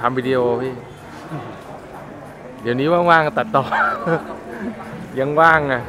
ทำวิดีโอพี่ เดี๋ยวนี้ว่างๆตัดต่อ ยังว่างอะ